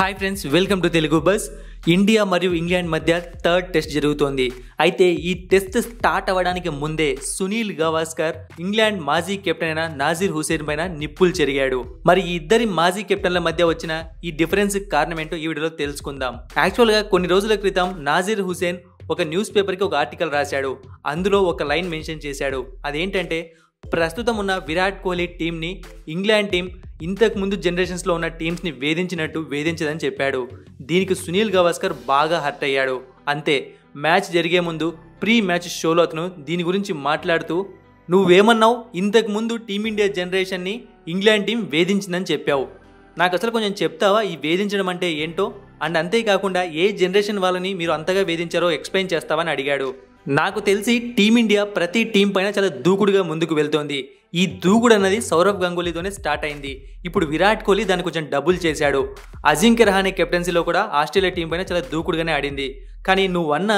Hi friends welcome to Telugu bus India మరియు England మధ్య third test జరుగుతోంది. అయితే ఈ టెస్ట్ స్టార్ట్ అవ్వడానికి ముందే సునీల్ గవాస్కర్ ఇంగ్లాండ్ మాజీ కెప్టెన్ అయిన నాజీర్ హుసేన్ పైన నిప్పులు చెరిగాడు. మరి ఈ ఇద్దరి మాజీ కెప్టెన్ల మధ్య వచ్చిన ఈ డిఫరెన్స్ కారణం ఏంటో ఈ వీడియోలో తెలుసుకుందాం. యాక్చువల్గా కొన్ని రోజుల క్రితం నాజీర్ హుసేన్ ఒక న్యూస్ పేపర్కి ఒక ఆర్టికల్ రాశాడు. అందులో ఒక లైన్ మెన్షన్ చేశాడు. అదేంటంటే ప్రస్తుతం ఉన్న విరాట్ కోహ్లీ టీంని ఇంగ్లాండ్ టీం ఇంతకు ముందు జనరేషన్స్లో ఉన్న టీమ్స్ని వేధించినట్టు వేధించదని చెప్పాడు. దీనికి సునీల్ గవాస్కర్ బాగా హర్ట్ అయ్యాడు. అంతే మ్యాచ్ జరిగే ముందు ప్రీ మ్యాచ్ షోలో అతను దీని గురించి మాట్లాడుతూ నువ్వేమన్నావు? ఇంతకు ముందు టీమిండియా జనరేషన్ని ఇంగ్లాండ్ టీం వేధించిందని చెప్పావు. నాకు అసలు కొంచెం చెప్తావా? ఈ వేధించడం అంటే ఏంటో? అండ్ అంతేకాకుండా ఏ జనరేషన్ వాళ్ళని మీరు అంతగా వేధించారో ఎక్స్ప్లెయిన్ చేస్తావని అడిగాడు. నాకు తెలిసి టీమిండియా ప్రతి టీం పైన చాలా దూకుడుగా ముందుకు వెళ్తోంది. ఈ దూకుడు అన్నది సౌరవ్ గంగూలీతోనే స్టార్ట్ అయింది. ఇప్పుడు విరాట్ కోహ్లీ దాన్ని కొంచెం డబుల్ చేశాడు. అజింక్య రహానే కెప్టెన్సీలో కూడా ఆస్ట్రేలియా టీం పైన చాలా దూకుడుగానే ఆడింది. కానీ నువ్వు అన్న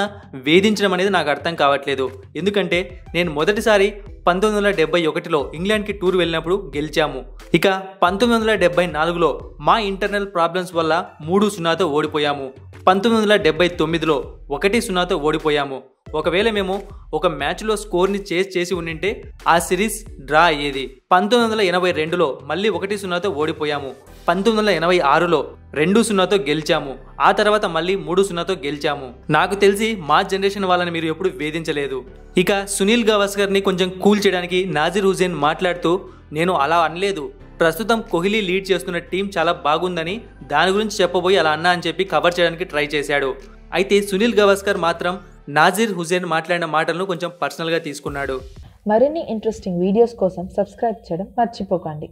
వేధించడం అనేది నాకు అర్థం కావట్లేదు. ఎందుకంటే నేను మొదటిసారి పంతొమ్మిది వందల డెబ్బై ఒకటిలో ఇంగ్లాండ్కి టూర్ వెళ్ళినప్పుడు గెలిచాము. ఇక పంతొమ్మిది వందల డెబ్బై నాలుగులో మా ఇంటర్నల్ ప్రాబ్లమ్స్ వల్ల మూడు సున్నాతో ఓడిపోయాము. పంతొమ్మిది వందల డెబ్బై తొమ్మిదిలో ఒకటి సున్నాతో ఓడిపోయాము. ఒకవేళ మేము ఒక మ్యాచ్లో స్కోర్ని చేసి చేసి ఉండింటే ఆ సిరీస్ డ్రా అయ్యేది. పంతొమ్మిది వందల ఎనభై రెండులో మళ్ళీ ఒకటి సున్నాతో ఓడిపోయాము. పంతొమ్మిది వందల ఎనభై ఆరులో రెండు సున్నాతో గెలిచాము. ఆ తర్వాత మళ్ళీ మూడు సున్నాతో గెలిచాము. నాకు తెలిసి మా జనరేషన్ వాళ్ళని మీరు ఎప్పుడు వేధించలేదు. ఇక సునీల్ గవాస్కర్ని కొంచెం కూల్ చేయడానికి నాజిర్ హుసేన్ మాట్లాడుతూ నేను అలా అనలేదు. ప్రస్తుతం కోహ్లీ లీడ్ చేస్తున్న టీం చాలా బాగుందని దాని గురించి చెప్పబోయి అలా అన్నా అని చెప్పి కవర్ చేయడానికి ట్రై చేశాడు. అయితే సునీల్ గవాస్కర్ మాత్రం నాజిర్ హుసేన్ మాట్లాడిన మాటలను కొంచెం పర్సనల్గా తీసుకున్నాడు. మరిన్ని ఇంట్రెస్టింగ్ వీడియోస్ కోసం సబ్స్క్రైబ్ చేయడం మర్చిపోకండి.